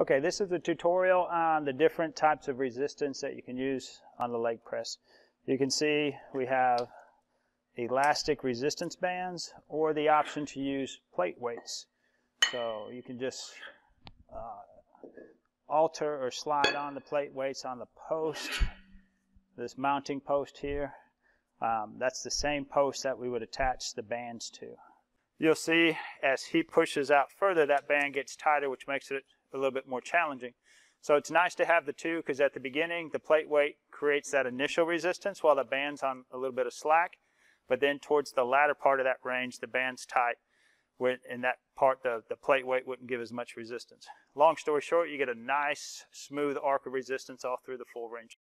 Okay, this is a tutorial on the different types of resistance that you can use on the leg press. You can see we have elastic resistance bands or the option to use plate weights. So you can just uh, alter or slide on the plate weights on the post, this mounting post here. Um, that's the same post that we would attach the bands to. You'll see as he pushes out further, that band gets tighter, which makes it a little bit more challenging. So it's nice to have the two because at the beginning, the plate weight creates that initial resistance while the band's on a little bit of slack. But then towards the latter part of that range, the band's tight. In that part, the, the plate weight wouldn't give as much resistance. Long story short, you get a nice, smooth arc of resistance all through the full range.